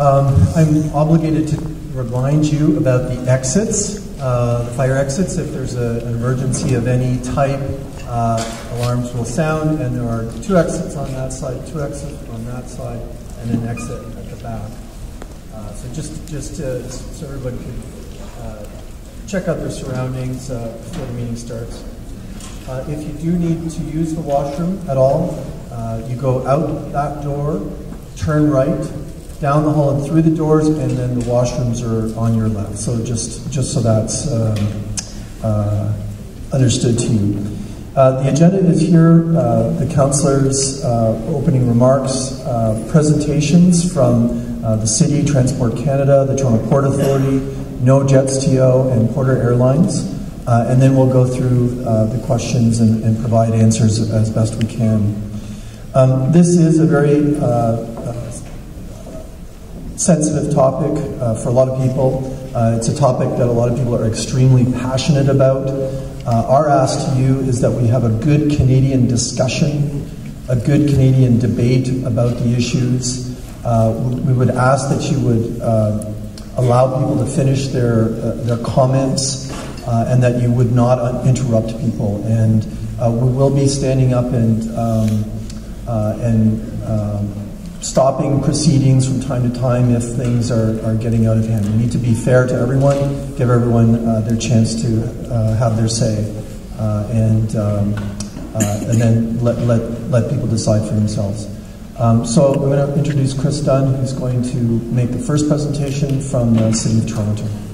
Um, I'm obligated to remind you about the exits, uh, the fire exits. If there's a, an emergency of any type, uh, alarms will sound, and there are two exits on that side, two exits on that side, and an exit at the back. Uh, so just just to, so everybody can uh, check out their surroundings uh, before the meeting starts. Uh, if you do need to use the washroom at all, you go out that door, turn right, down the hall and through the doors, and then the washrooms are on your left. So just just so that's um, uh, understood to you. Uh, the agenda is here. Uh, the councillors' uh, opening remarks, uh, presentations from uh, the City, Transport Canada, the Toronto Port Authority, No Jets TO, and Porter Airlines. And then we'll go through the questions and, and, provide answers as best we can. Um, this is a very sensitive topic for a lot of people. it's a topic that a lot of people are extremely passionate about. Uh, our ask to you is that we have a good Canadian discussion, a good Canadian debate about the issues. Uh, we would ask that you would uh, allow people to finish their, uh, their comments uh, and that you would not interrupt people. And uh, we will be standing up and, um, and um, stopping proceedings from time to time if things are, are getting out of hand. We need to be fair to everyone, give everyone uh, their chance to uh, have their say, uh, and, um, uh, and then let, let, let people decide for themselves. Um, so I'm going to introduce Chris Dunn, who's going to make the first presentation from the City of Toronto.